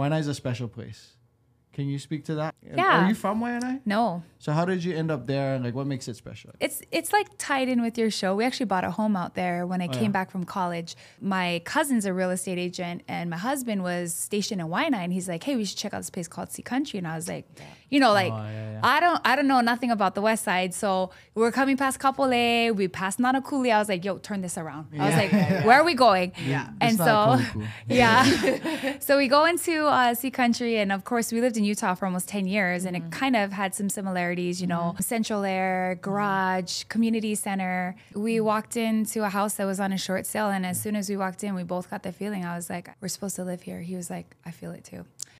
Waianae is a special place. Can you speak to that? Yeah. Are you from Waianae? No, So how did you end up there and like what makes it special? it's it's like tied in with your show. We actually bought a home out there when I oh, came yeah. back from college. My cousin's a real estate agent, and my husband was stationed in Waianae, and he's like, "Hey, we should check out this place called Sea Country." And I was like, you know, like Oh, yeah, yeah. I don't I don't know nothing about the West Side, so we're coming past Kapolei, we passed Nanakuli. I was like, "Yo, turn this around." I was like, "Where are we going?" Yeah. and It's so not Koliku. yeah. so we go into uh, Sea Country, and of course, we lived in Utah for almost 10 years, and Mm-hmm. it kind of had some similarities, you know, central air, garage, community center. We walked into a house that was on a short sale, and as soon as we walked in, we both got the feeling. I was like, we're supposed to live here. He was like, I feel it too.